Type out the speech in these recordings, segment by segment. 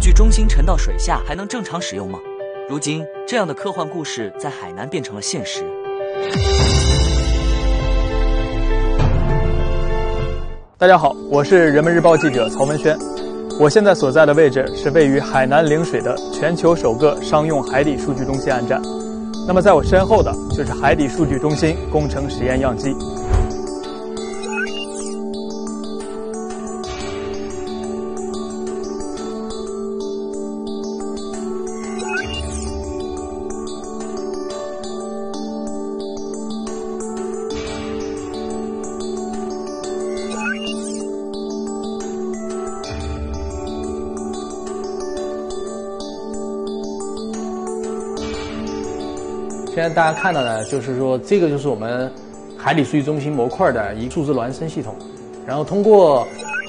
据中心沉到水下还能正常使用吗？如今，这样的科幻故事在海南变成了现实。大家好，我是人民日报记者曹文轩。我现在所在的位置是位于海南陵水的全球首个商用海底数据中心岸站。那么，在我身后的就是海底数据中心工程实验样机。现在大家看到的，就是说这个就是我们海底数据中心模块的一数字孪生系统，然后通过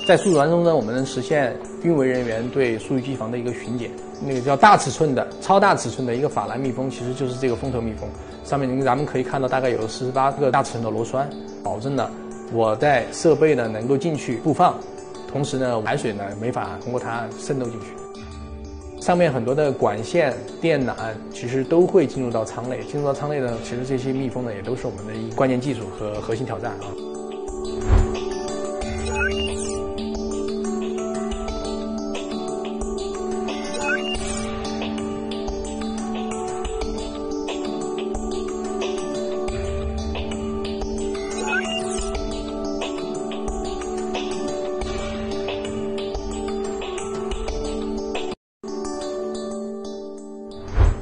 在数字孪生中呢，我们能实现运维人员对数据机房的一个巡检。那个叫大尺寸的、超大尺寸的一个法兰密封，其实就是这个封头密封，上面咱们可以看到大概有四十八个大尺寸的螺栓，保证了我在设备呢能够进去布放，同时呢海水呢没法通过它渗透进去。上面很多的管线、电缆其实都会进入到舱内，进入到舱内呢，其实这些密封呢也都是我们的一关键技术和核心挑战啊。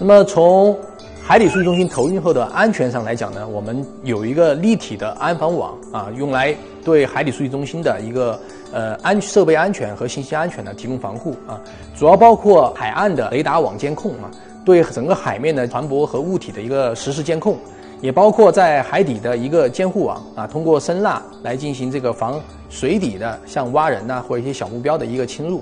那么从海底数据中心投运后的安全上来讲呢，我们有一个立体的安防网啊，用来对海底数据中心的一个呃安设备安全和信息安全呢提供防护啊，主要包括海岸的雷达网监控啊，对整个海面的船舶和物体的一个实时监控，也包括在海底的一个监护网啊，通过声呐来进行这个防水底的像蛙人呐或者一些小目标的一个侵入。